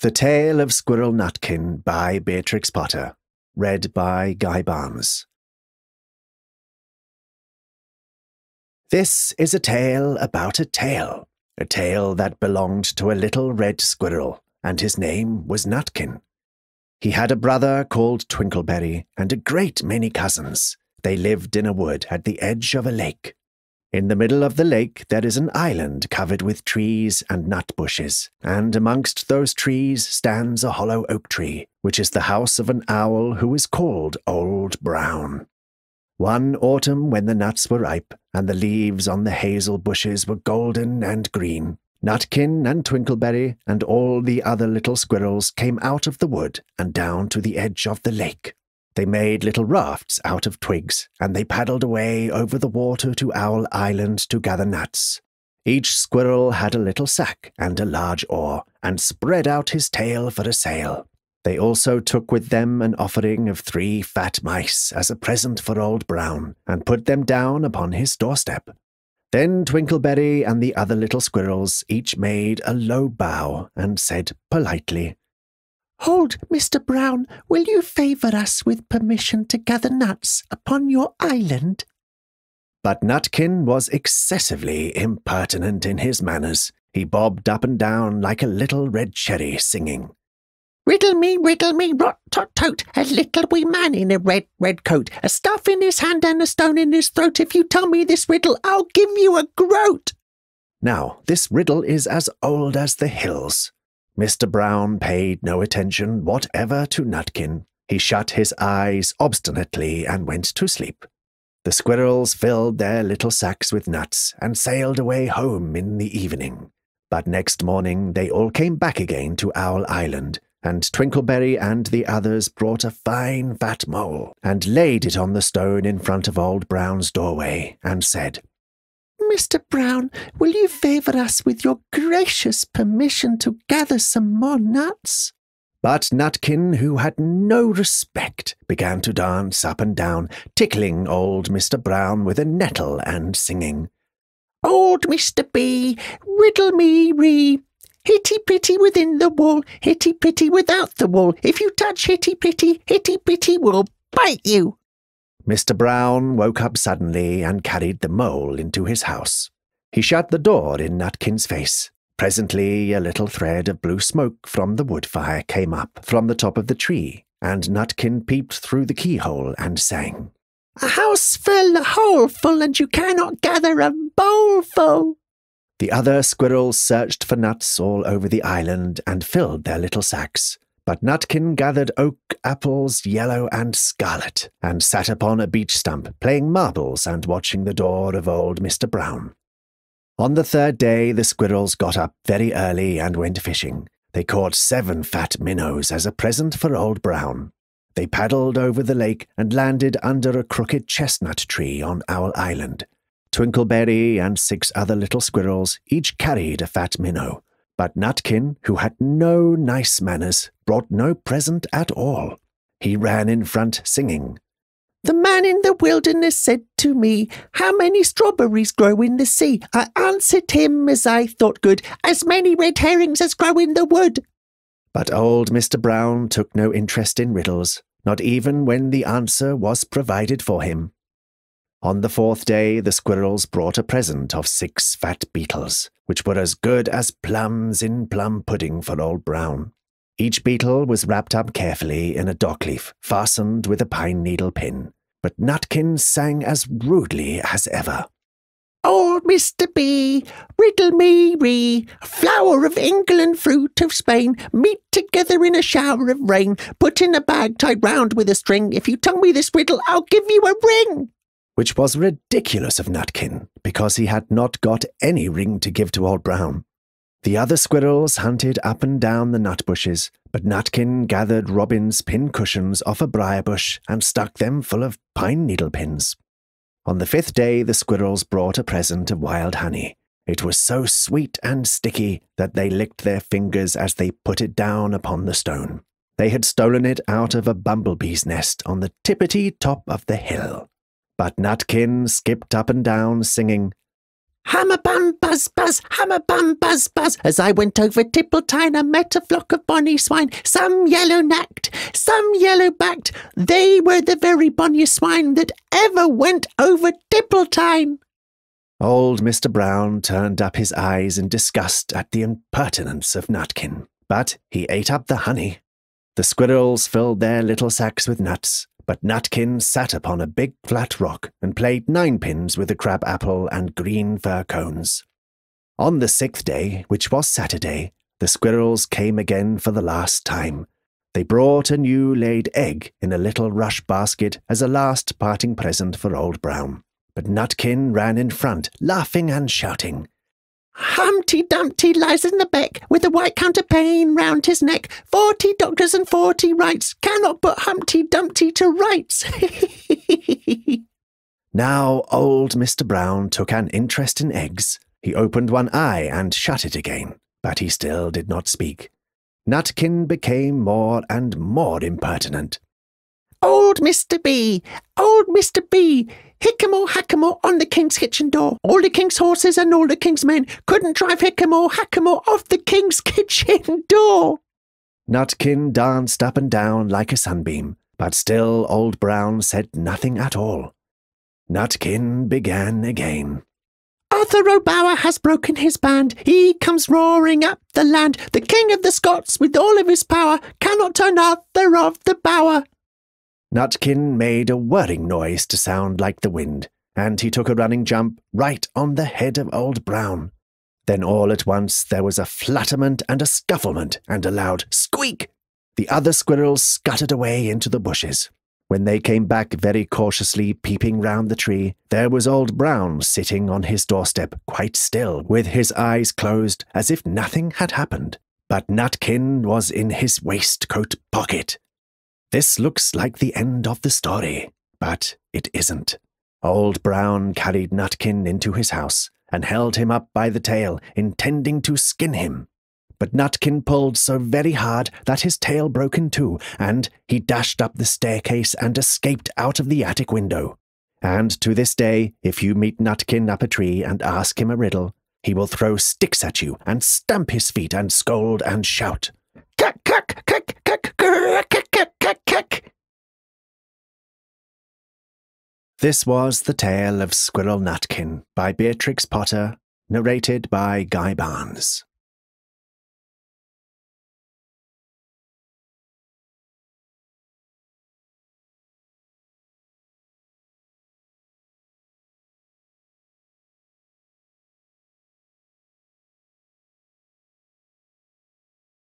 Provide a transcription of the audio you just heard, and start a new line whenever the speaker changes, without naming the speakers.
The Tale of Squirrel Nutkin by Beatrix Potter. Read by Guy Barnes. This is a tale about a tail, a tail that belonged to a little red squirrel, and his name was Nutkin. He had a brother called Twinkleberry and a great many cousins. They lived in a wood at the edge of a lake. In the middle of the lake there is an island covered with trees and nut bushes, and amongst those trees stands a hollow oak tree, which is the house of an owl who is called Old Brown. One autumn, when the nuts were ripe, and the leaves on the hazel bushes were golden and green, Nutkin and Twinkleberry and all the other little squirrels came out of the wood and down to the edge of the lake. They made little rafts out of twigs, and they paddled away over the water to Owl Island to gather nuts. Each squirrel had a little sack and a large oar, and spread out his tail for a sail. They also took with them an offering of three fat mice as a present for Old Brown, and put them down upon his doorstep. Then Twinkleberry and the other little squirrels each made a low bow and said politely,
Hold, Mr. Brown, will you favour us with permission to gather nuts upon your island?
But Nutkin was excessively impertinent in his manners. He bobbed up and down like a little red cherry, singing,
Riddle me, riddle me, rot tot tote, a little wee man in a red, red coat, a staff in his hand and a stone in his throat. If you tell me this riddle, I'll give you a groat.
Now, this riddle is as old as the hills. Mr. Brown paid no attention whatever to Nutkin. He shut his eyes obstinately and went to sleep. The squirrels filled their little sacks with nuts and sailed away home in the evening. But next morning they all came back again to Owl Island, and Twinkleberry and the others brought a fine fat mole and laid it on the stone in front of Old Brown's doorway and said,
Mr. Brown, will you favour us with your gracious permission to gather some more nuts?
But Nutkin, who had no respect, began to dance up and down, tickling old Mr. Brown with a nettle and singing,
Old Mr. B, riddle me ree. Hitty pitty within the wall, hitty pitty without the wall. If you touch hitty pitty, hitty pitty will bite you.
Mr. Brown woke up suddenly and carried the mole into his house. He shut the door in Nutkin's face. Presently, a little thread of blue smoke from the wood fire came up from the top of the tree, and Nutkin peeped through the keyhole and sang,
A house full, a hole full, and you cannot gather a bowlful.
The other squirrels searched for nuts all over the island and filled their little sacks. But Nutkin gathered oak apples, yellow and scarlet, and sat upon a beech stump, playing marbles and watching the door of old Mr. Brown. On the third day, the squirrels got up very early and went fishing. They caught seven fat minnows as a present for Old Brown. They paddled over the lake and landed under a crooked chestnut tree on Owl Island. Twinkleberry and six other little squirrels each carried a fat minnow. But Nutkin, who had no nice manners, brought no present at all. He ran in front, singing,
The man in the wilderness said to me, How many strawberries grow in the sea? I answered him as I thought good, As many red herrings as grow in the wood.
But old Mr. Brown took no interest in riddles, not even when the answer was provided for him. On the fourth day, the squirrels brought a present of six fat beetles, which were as good as plums in plum pudding for Old Brown. Each beetle was wrapped up carefully in a dock leaf, fastened with a pine needle pin. But Nutkin sang as rudely as ever.
Old Mr. B, riddle me ree, flower of England, fruit of Spain, meet together in a shower of rain, put in a bag tied round with a string. If you tell me this riddle, I'll give you a ring
which was ridiculous of Nutkin, because he had not got any ring to give to Old Brown. The other squirrels hunted up and down the nut bushes, but Nutkin gathered robin's pin cushions off a briar bush and stuck them full of pine needle pins. On the fifth day, the squirrels brought a present of wild honey. It was so sweet and sticky that they licked their fingers as they put it down upon the stone. They had stolen it out of a bumblebee's nest on the tippity top of the hill. But Nutkin skipped up and down, singing,
Hammer bum buzz, buzz, hammer, bum, buzz, buzz. As I went over Tippletine, I met a flock of bonny swine, some yellow nacked, some yellow backed. They were the very bonniest swine that ever went over Tippletine.
Old Mr. Brown turned up his eyes in disgust at the impertinence of Nutkin, but he ate up the honey. The squirrels filled their little sacks with nuts, but Nutkin sat upon a big flat rock and played ninepins with the crab apple and green fir cones. On the sixth day, which was Saturday, the squirrels came again for the last time. They brought a new laid egg in a little rush basket as a last parting present for Old Brown. But Nutkin ran in front, laughing and shouting.
Humpty Dumpty lies in the beck with a white counterpane round his neck. Forty doctors and forty wrights cannot put Humpty Dumpty to rights.
now old Mr. Brown took an interest in eggs. He opened one eye and shut it again, but he still did not speak. Nutkin became more and more impertinent.
Old Mr. B, old Mr. B, Hickamore Hackamore on the king's kitchen door. All the king's horses and all the king's men couldn't drive Hickamore Hackamore off the king's kitchen door.
Nutkin danced up and down like a sunbeam, but still Old Brown said nothing at all. Nutkin began again.
Arthur O'Bower has broken his band. He comes roaring up the land. The king of the Scots, with all of his power, cannot turn Arthur of the Bower.
Nutkin made a whirring noise to sound like the wind, and he took a running jump right on the head of Old Brown. Then all at once there was a flutterment and a scufflement and a loud squeak. The other squirrels scuttered away into the bushes. When they came back very cautiously peeping round the tree, there was Old Brown sitting on his doorstep, quite still, with his eyes closed, as if nothing had happened. But Nutkin was in his waistcoat pocket. This looks like the end of the story, but it isn't. Old Brown carried Nutkin into his house and held him up by the tail, intending to skin him. But Nutkin pulled so very hard that his tail broke in two, and he dashed up the staircase and escaped out of the attic window. And to this day, if you meet Nutkin up a tree and ask him a riddle, he will throw sticks at you and stamp his feet and scold and shout. This was The Tale of Squirrel Nutkin by Beatrix Potter, narrated by Guy Barnes.